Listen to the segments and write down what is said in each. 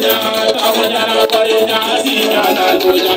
nyal awanya na kore na sina na goya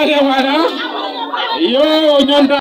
wala wala yo nyonda